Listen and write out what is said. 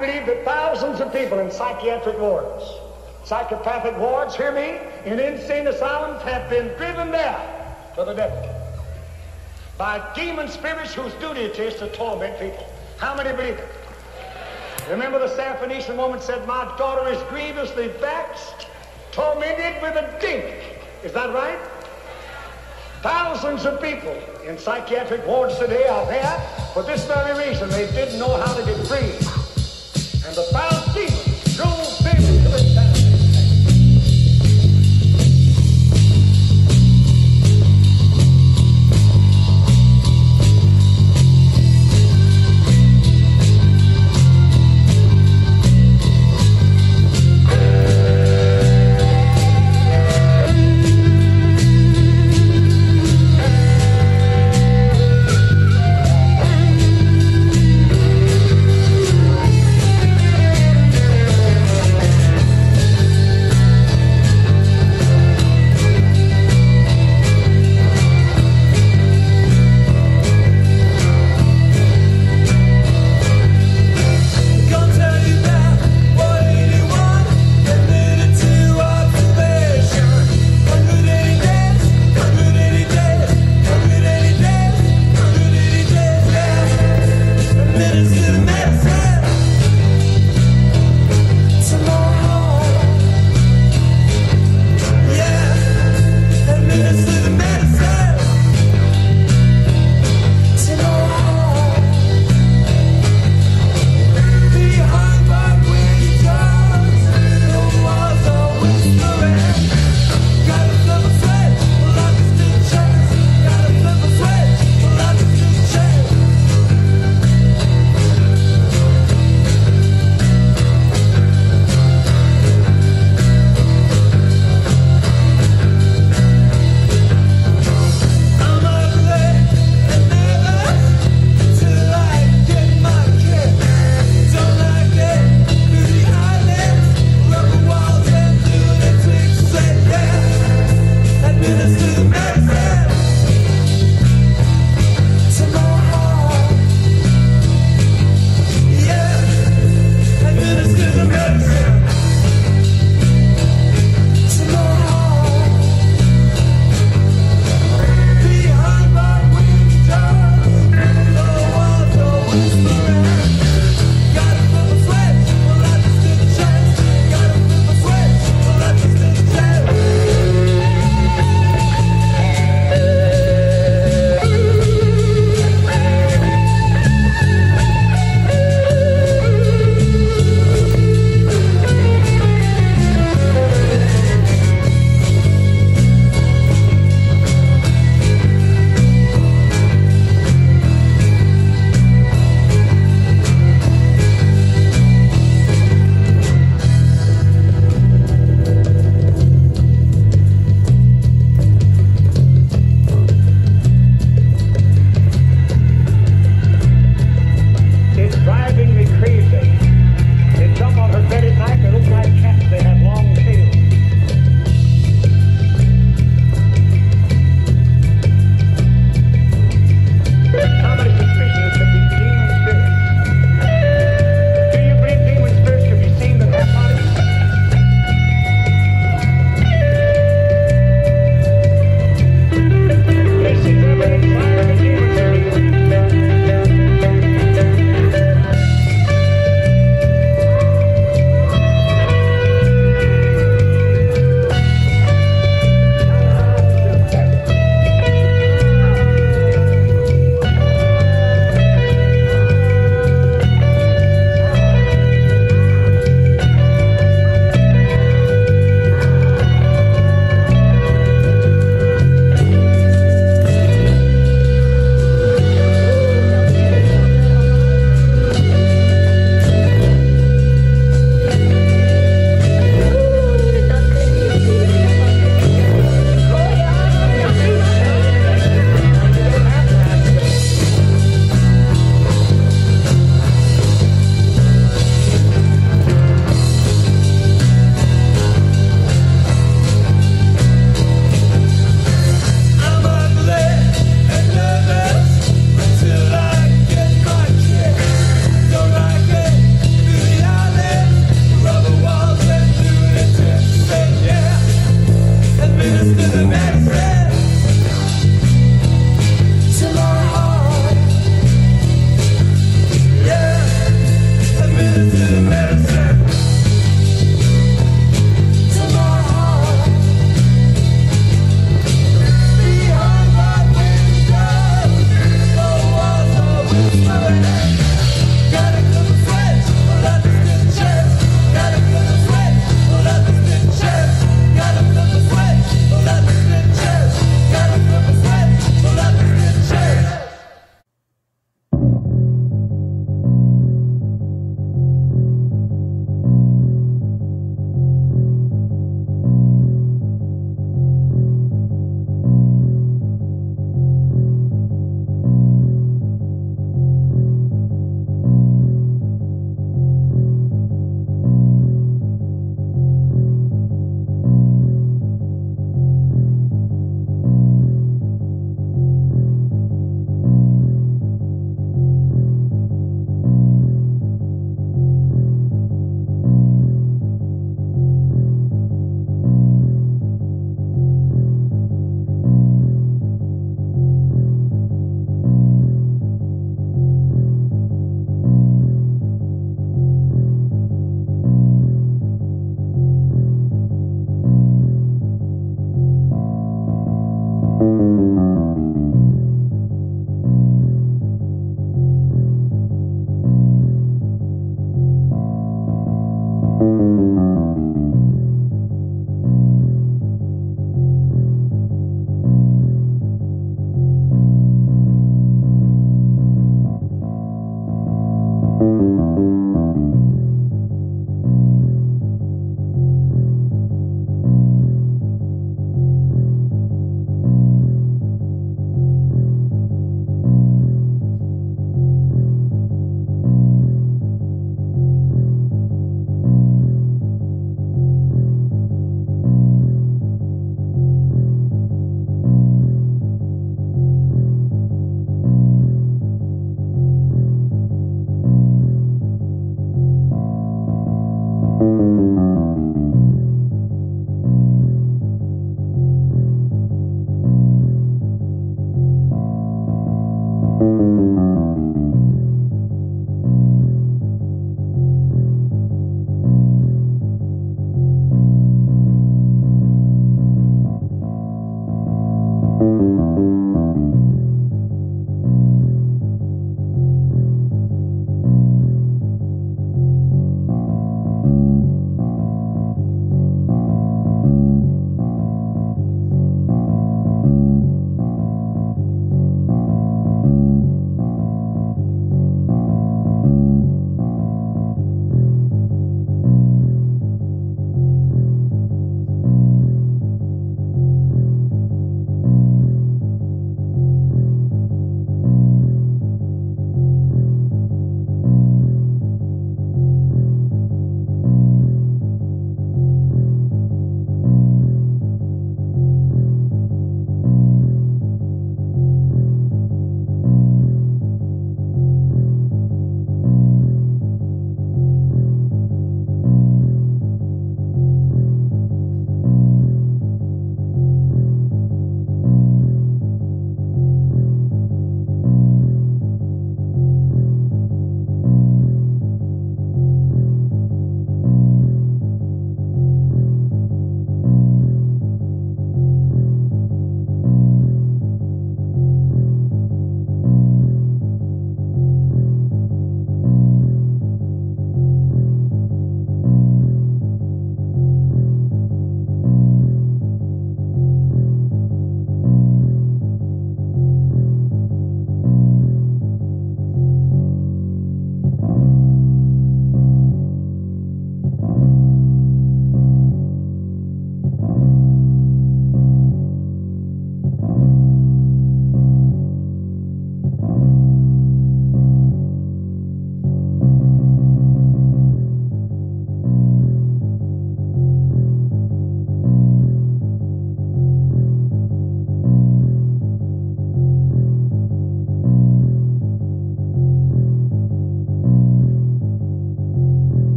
believe that thousands of people in psychiatric wards, psychopathic wards, hear me, in insane asylums have been driven there to the devil by demon spirits whose duty it is to torment people. How many believe it? Remember the San Syrophoenician woman said, My daughter is grievously vexed, tormented with a demon. Is that right? Thousands of people in psychiatric wards today are there for this very reason. They didn't know how to get free and the sound